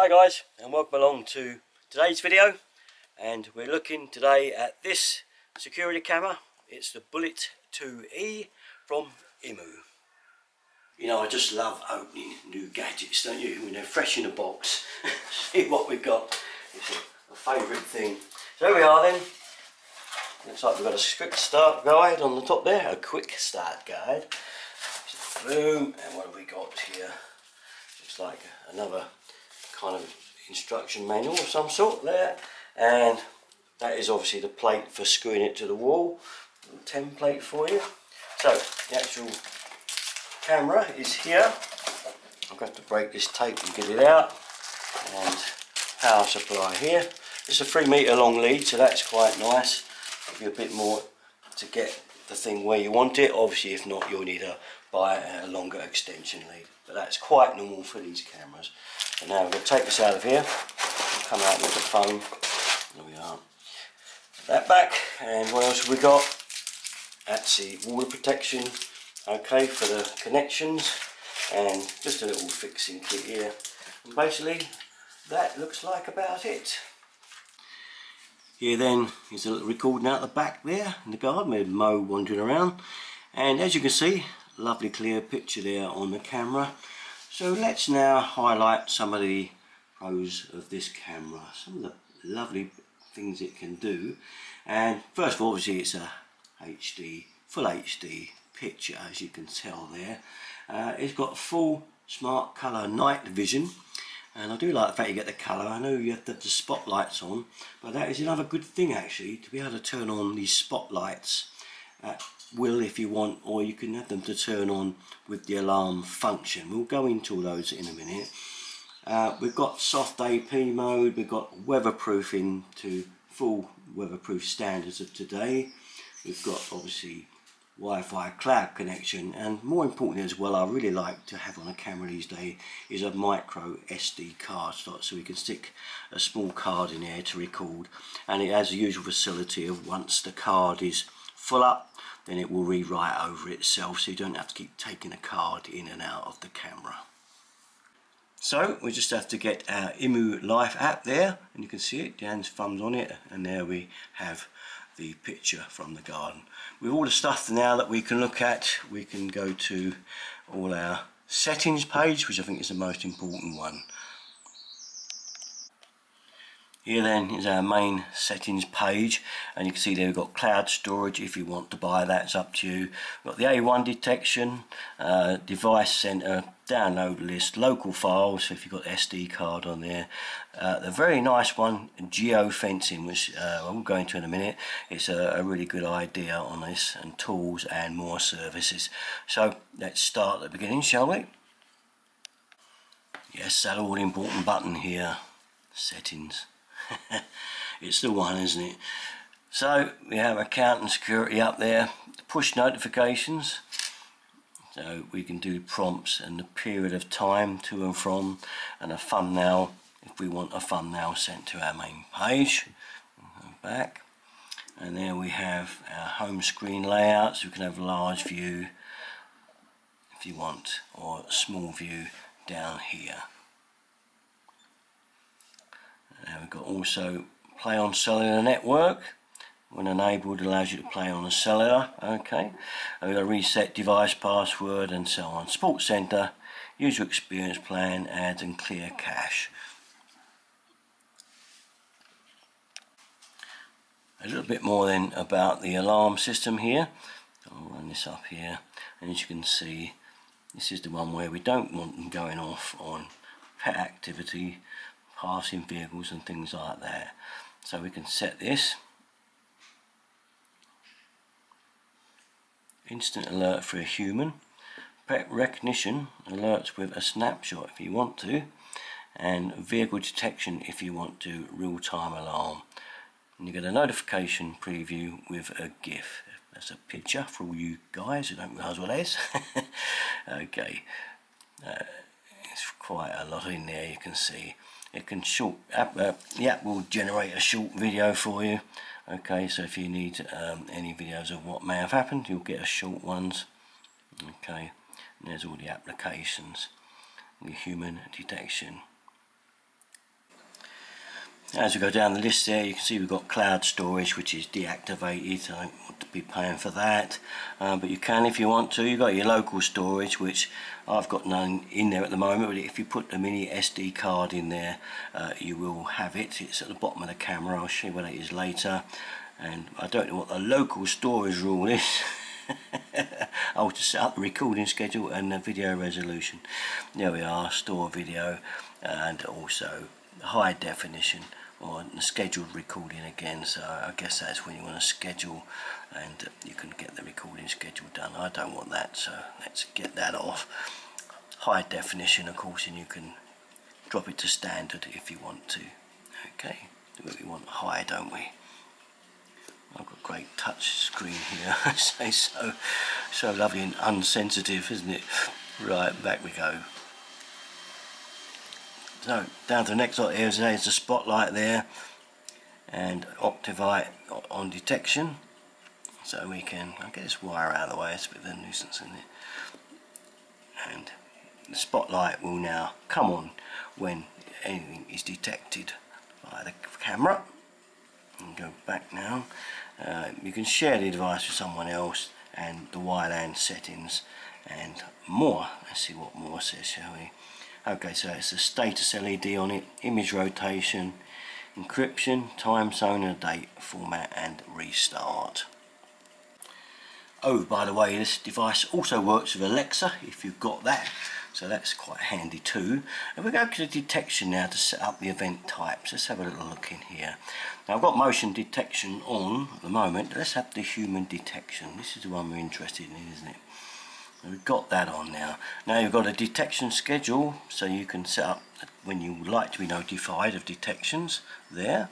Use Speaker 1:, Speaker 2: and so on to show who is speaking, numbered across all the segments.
Speaker 1: Hi guys and welcome along to today's video. And we're looking today at this security camera. It's the Bullet 2E from Imou. You know I just love opening new gadgets don't you? When they're fresh in the box. See what we've got. It's a, a favourite thing. So there we are then. Looks like we've got a quick start guide on the top there. A quick start guide. Boom and what have we got here? Looks like another kind of instruction manual of some sort there. And that is obviously the plate for screwing it to the wall. Template for you. So the actual camera is here. I'm going to break this tape and get it out. And power supply here. It's a three meter long lead so that's quite nice. Give you a bit more to get the thing where you want it. Obviously if not you'll need to buy a longer extension lead but that's quite normal for these cameras. And now we're going to take this out of here. Come out with the phone. There we are. That back and what else have we got? That's the water protection okay for the connections. And just a little fixing kit here. And basically that looks like about it. Here then is a little recording out the back there in the garden with Mo wandering around. And as you can see lovely clear picture there on the camera so let's now highlight some of the pros of this camera, some of the lovely things it can do. And first of all, obviously it's a HD, full HD picture as you can tell there. Uh, it's got full smart colour night vision and I do like the fact you get the colour. I know you have the, the spotlights on but that is another good thing actually to be able to turn on these spotlights at will if you want or you can have them to turn on with the alarm function. We'll go into all those in a minute. Uh, we've got soft AP mode. We've got weatherproofing to full weatherproof standards of today. We've got obviously Wi-Fi cloud connection. And more importantly as well I really like to have on a camera these days is a micro SD card slot so we can stick a small card in there to record. And it has the usual facility of once the card is full up then it will rewrite over itself so you don't have to keep taking a card in and out of the camera. So we just have to get our Imou Life app there and you can see it, Dan's thumbs on it and there we have the picture from the garden. With all the stuff now that we can look at we can go to all our settings page which I think is the most important one. Here then is our main settings page and you can see there we've got cloud storage if you want to buy that, it's up to you. We've got the AI detection, uh, device center, download list, local files so if you've got SD card on there. Uh, the very nice one, geo-fencing which uh, I will go into in a minute. It's a, a really good idea on this and tools and more services. So let's start at the beginning shall we? Yes, that all important button here, settings. it's the one isn't it? So we have account and security up there. Push notifications. So we can do prompts and the period of time to and from. And a thumbnail if we want a thumbnail sent to our main page. Back. And there we have our home screen layouts. We can have a large view if you want or small view down here now we've got also play on cellular network. When enabled, allows you to play on a cellular. Okay. We've got reset device password and so on. Sports Center, user experience plan, ads and clear cache. A little bit more then about the alarm system here. I'll run this up here and as you can see this is the one where we don't want them going off on pet activity passing vehicles and things like that. So we can set this. Instant alert for a human. Pet recognition alerts with a snapshot if you want to and vehicle detection if you want to real-time alarm. And you get a notification preview with a GIF. That's a picture for all you guys who don't realise what that is. Okay. Uh, it's quite a lot in there you can see it can short app, uh, the app will generate a short video for you. Okay so if you need um, any videos of what may have happened you'll get a short ones. Okay and there's all the applications the human detection as we go down the list there you can see we've got cloud storage which is deactivated I don't want to be paying for that. Uh, but you can if you want to. You've got your local storage which I've got none in there at the moment but if you put a mini SD card in there uh, you will have it. It's at the bottom of the camera. I'll show you what it is later. And I don't know what the local storage rule is. I'll just set up the recording schedule and the video resolution. There we are store video and also high definition or scheduled recording again so I guess that's when you want to schedule and you can get the recording schedule done. I don't want that so let's get that off. High definition of course and you can drop it to standard if you want to. Okay we want. High don't we? I've got great touch screen here I say so. So lovely and unsensitive isn't it? Right back we go so down to the next lot here there's the spotlight there and Optivite on detection. So we can I'll get this wire out of the way it's a bit of a nuisance in it? And the spotlight will now come on when anything is detected by the camera. And go back now. Uh, you can share the device with someone else and the WLAN settings and more. Let's see what more says shall we okay so it's a status LED on it image rotation encryption time zone and date format and restart. Oh by the way this device also works with Alexa if you've got that. So that's quite handy too. And we go to detection now to set up the event types. Let's have a little look in here. Now I've got motion detection on at the moment let's have the human detection. This is the one we're interested in isn't it we've got that on now. Now you've got a detection schedule so you can set up when you would like to be notified of detections there.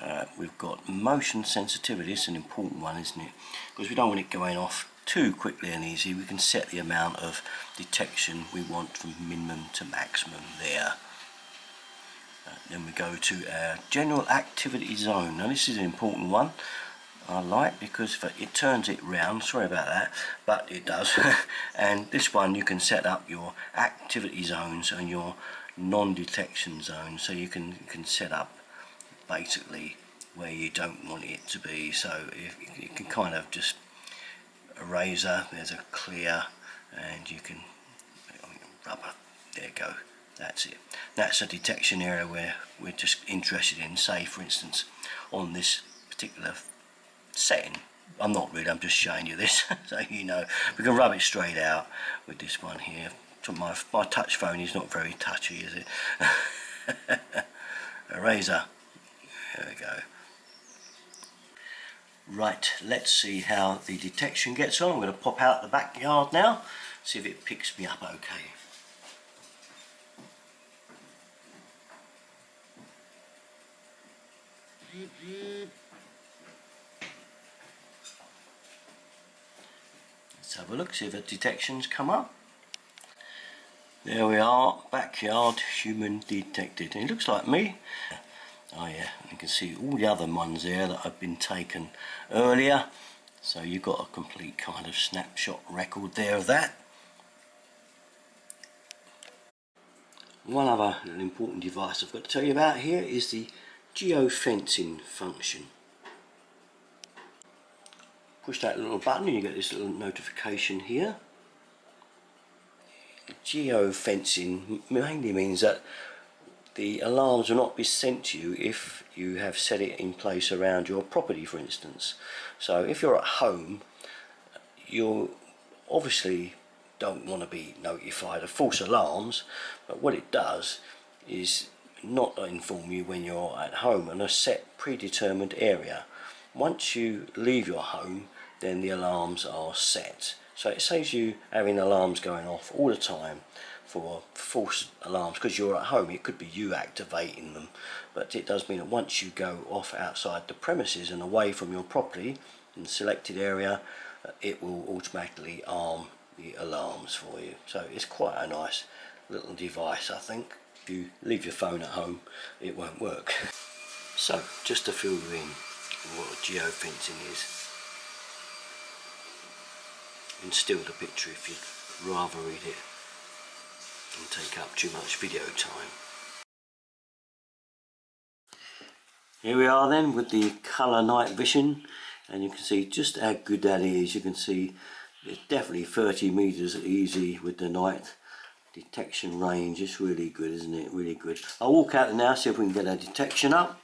Speaker 1: Uh, we've got motion sensitivity it's an important one isn't it? Because we don't want it going off too quickly and easy. We can set the amount of detection we want from minimum to maximum there. Uh, then we go to our general activity zone. Now this is an important one I like because it turns it round sorry about that but it does. And this one you can set up your activity zones and your non-detection zones so you can you can set up basically where you don't want it to be. So you can kind of just eraser there's a clear and you can rubber there you go that's it. That's a detection area where we're just interested in say for instance on this particular setting I'm not really I'm just showing you this. So you know we can rub it straight out with this one here. My, my touch phone is not very touchy is it? Eraser. There we go. Right let's see how the detection gets on. I'm going to pop out the backyard now see if it picks me up okay Let's have a look, see if the detections come up. There we are, backyard human detected. And it looks like me. Oh yeah, you can see all the other ones there that have been taken earlier. So you've got a complete kind of snapshot record there of that. One other important device I've got to tell you about here is the geofencing function push that little button and you get this little notification here. Geofencing mainly means that the alarms will not be sent to you if you have set it in place around your property for instance. So if you're at home you obviously don't want to be notified of false alarms but what it does is not inform you when you're at home in a set predetermined area once you leave your home then the alarms are set. So it saves you having alarms going off all the time for false alarms because you're at home. It could be you activating them. But it does mean that once you go off outside the premises and away from your property in the selected area uh, it will automatically arm the alarms for you. So it's quite a nice little device I think. If you leave your phone at home it won't work. So just to fill you in what geofencing is. And still the picture if you'd rather read it and take up too much video time. Here we are then with the colour night vision and you can see just how good that is. You can see it's definitely 30 meters easy with the night detection range. It's really good isn't it? Really good. I'll walk out now see if we can get our detection up.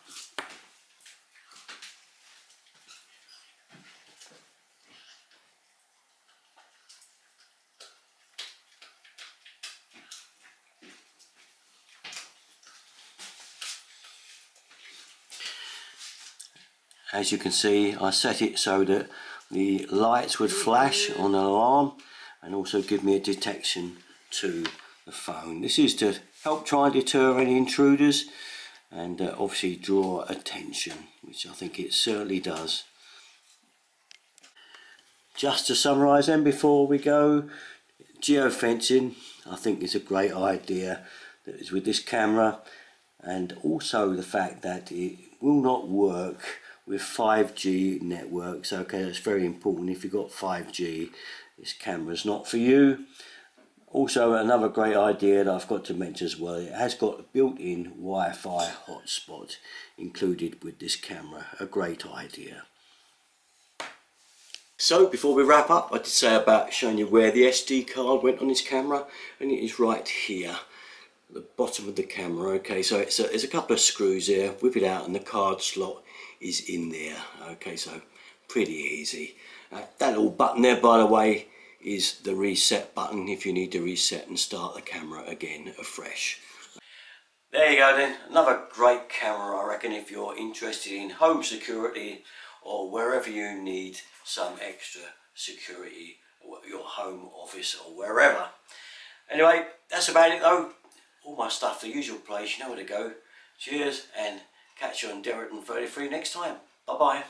Speaker 1: As you can see I set it so that the lights would flash on an alarm and also give me a detection to the phone. This is to help try and deter any intruders and uh, obviously draw attention which I think it certainly does. Just to summarise then before we go, geofencing I think is a great idea that is with this camera and also the fact that it will not work with 5G networks. Okay, that's very important. If you've got 5G, this camera's not for you. Also, another great idea that I've got to mention as well, it has got a built-in Wi-Fi hotspot included with this camera. A great idea. So before we wrap up, I did say about showing you where the SD card went on this camera, and it is right here, the bottom of the camera. Okay, so it's a, there's a couple of screws here whip it out, and the card slot is in there. Okay so pretty easy. Uh, that little button there by the way is the reset button if you need to reset and start the camera again afresh. There you go then. Another great camera I reckon if you're interested in home security or wherever you need some extra security your home office or wherever. Anyway that's about it though. All my stuff the usual place you know where to go. Cheers and Catch you on Dereton 33 next time. Bye bye.